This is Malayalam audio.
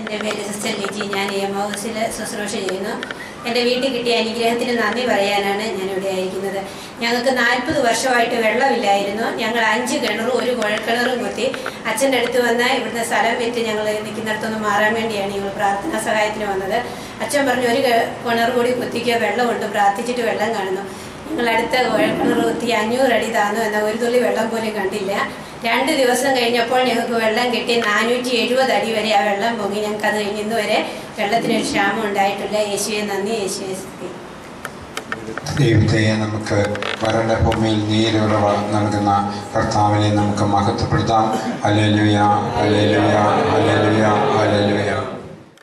എന്റെ പേര് സിസ്റ്റർ ലിജി. ഞാൻ എം ഹൗസിൽ ശുശ്രൂഷ ചെയ്യുന്നു. എന്റെ വീട്ടിൽ കിട്ടിയ അനുഗ്രഹത്തിന് നന്ദി പറയാനാണ് ഞാൻ ഇവിടെ ആയിരിക്കുന്നത്. ഞങ്ങൾക്ക് നാൽപ്പത് വർഷമായിട്ട് വെള്ളമില്ലായിരുന്നു. ഞങ്ങൾ അഞ്ച് കിണറും ഒരു കുഴൽക്കിണറും കുത്തി അച്ഛന്റെ അടുത്ത് വന്ന് ഇവിടുന്ന് സ്ഥലം വിറ്റ് ഞങ്ങൾ നിൽക്കുന്നിടത്തൊന്ന് മാറാൻ വേണ്ടിയാണ് ഞങ്ങൾ പ്രാർത്ഥനാ സഹായത്തിന് വന്നത്. അച്ഛൻ പറഞ്ഞു ഒരു കിണർ കൂടി കുത്തിക്കുക വെള്ളമുണ്ട് പ്രാർത്ഥിച്ചിട്ട് വെള്ളം കാണുന്നു. ഞങ്ങൾ അടുത്ത കുഴൽക്കിണർ കുത്തി അഞ്ഞൂറ് അടി താന്നു എന്നാൽ ഒരു തുള്ളി വെള്ളം പോലും കണ്ടില്ല. രണ്ട് ദിവസം കഴിഞ്ഞപ്പോൾ ഞങ്ങൾക്ക് വെള്ളം കിട്ടി. നാനൂറ്റി എഴുപത് അടി വരെ ആ വെള്ളം പൊങ്ങി. ഞങ്ങൾക്ക് അത് കഴിഞ്ഞ് വരെ വെള്ളത്തിനൊരു ക്ഷാമം ഉണ്ടായിട്ടില്ല. യേശുവെ നന്ദി. യേശുവെ സ്തുതി. ദൈവത്തെ നമുക്ക് വരണ്ട ഭൂമിയിൽ നീരുറവ നൽകുന്ന കർത്താവിനെ നമുക്ക് മഹത്വപ്പെടുത്താം. Alleluia alleluia